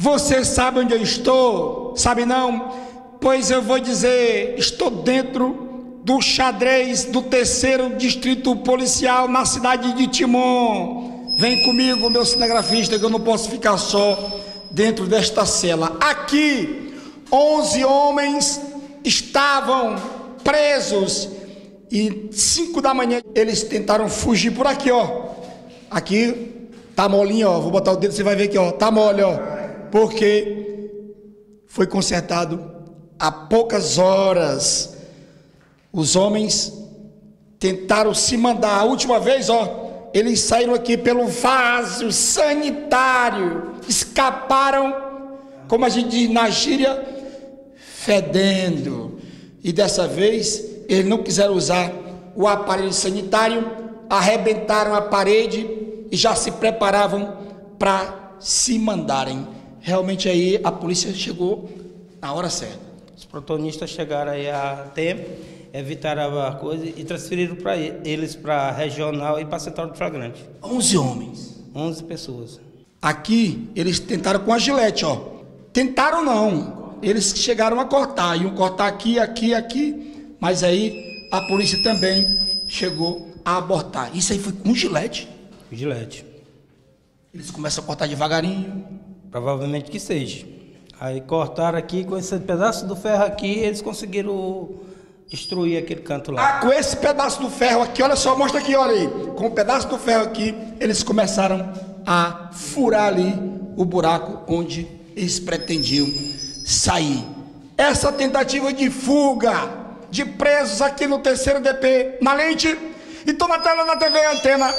Você sabe onde eu estou? Sabe não? Pois eu vou dizer, estou dentro do xadrez do terceiro distrito policial na cidade de Timon. Vem comigo, meu cinegrafista, que eu não posso ficar só dentro desta cela. Aqui, 11 homens estavam presos e cinco da manhã eles tentaram fugir por aqui, ó. Aqui tá molinho, ó. Vou botar o dedo, você vai ver aqui, ó. Tá mole, ó. Porque foi consertado há poucas horas. Os homens tentaram se mandar. A última vez, ó, eles saíram aqui pelo vaso sanitário, escaparam, como a gente diz na gíria, fedendo. E dessa vez eles não quiseram usar o aparelho sanitário, arrebentaram a parede e já se preparavam para se mandarem. Realmente aí a polícia chegou na hora certa. Os protagonistas chegaram aí a tempo, evitaram a coisa e transferiram para eles para a regional e para a central de flagrante. 11 homens. 11 pessoas. Aqui eles tentaram com a gilete, ó. Tentaram não. Eles chegaram a cortar, iam cortar aqui, aqui, aqui mas aí a polícia também chegou a abortar. Isso aí foi com gilete? Gilete. Eles começam a cortar devagarinho. Provavelmente que seja. Aí cortaram aqui com esse pedaço do ferro aqui, eles conseguiram destruir aquele canto lá. Ah, com esse pedaço do ferro aqui, olha só, mostra aqui, olha aí. Com o pedaço do ferro aqui, eles começaram a furar ali o buraco onde eles pretendiam sair. Essa tentativa de fuga de presos aqui no terceiro DP, na lente. E toma tela na TV Antena.